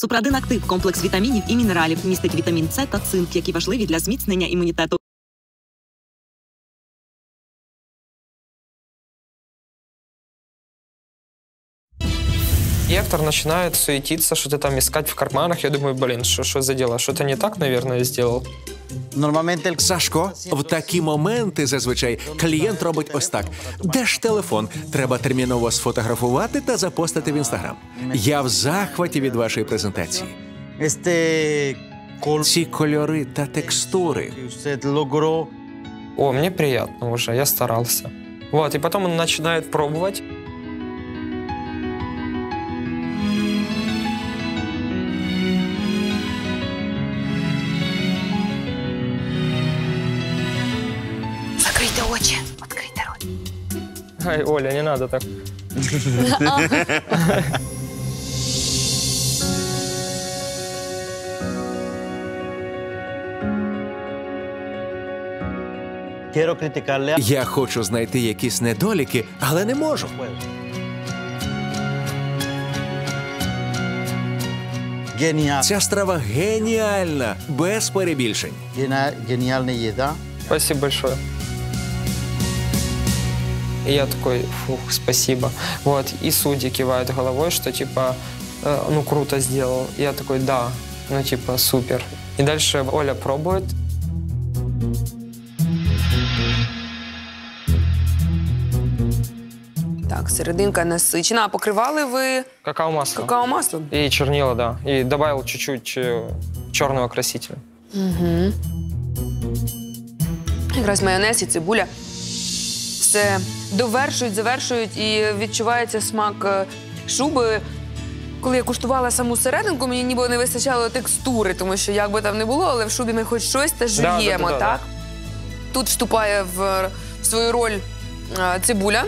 Супрадин актив комплекс вітамінів і мінералів містить вітамін С та цинк, які важливі для зміцнення імунітету. Гектор начинает суетиться, что-то там искать в карманах. Я думаю, блин, что, что за дело? Что-то не так, наверное, сделал. Сашко, в такі моменти зазвичай клієнт робить ось так: де ж телефон? Треба терміново сфотографувати та запостити в інстаграм. Я в захваті від вашої презентації. Ці кольори та текстури. О, мне приятно уже, я старался. Вот, и потом он начинает пробовать. Очі. Відкрийте рот. Ай, Оля, не надо так. Я хочу знайти якісь недоліки, але не можу. Ця страва геніальна, без перебільшень. genialная еда Спасибо большое. И я такой, фух, спасибо. Вот, и судьи кивают головой, что типа, э, ну, круто сделал. И я такой, да, ну, типа, супер. И дальше Оля пробует. Так, серединка насичена. А покривали ви Какао-масло. какао-маслом? И чернила, да. И добавил чуть-чуть э, черного красителя. Якраз майонез і цибуля. Все довершують, завершують і відчувається смак е, шуби. Коли я куштувала саму серединку, мені ніби не вистачало текстури, тому що як би там не було, але в шубі ми хоч щось та Да, да, жуємо, да, да, так? Тут вступає в, в свою роль е, цибуля.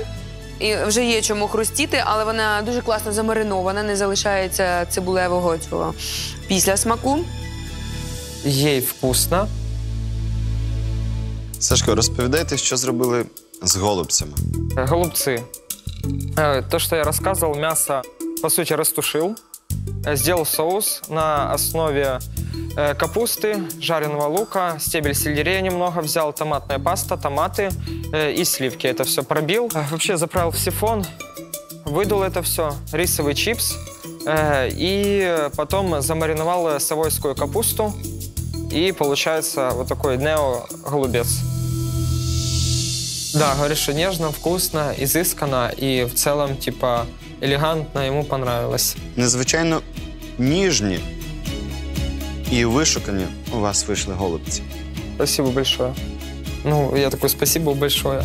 І вже є чому хрустіти, але вона дуже класно замаринована, не залишається цибулевого цього після смаку. Ей вкусно. Сашко, розповідайте, що зробили з голубцями. Э, Голубцы. То, что я рассказывал, мясо, по сути, растушил. Сделал соус на основе капусты, жареного лука, стебель сельдерея немного взял, томатная паста, томаты и сливки. Это все пробил. Вообще заправил в сифон, выдул это все, рисовый чипс. э, И потом замариновал э, савойскую капусту. И получается вот такой нео-голубец. Да, говорит, что нежно, вкусно, изысканно и в целом, типа, элегантно ему понравилось. Незвичайно ніжні і вишукані у вас вийшли голубці. Спасибо большое. Ну, я такой, спасибо большое.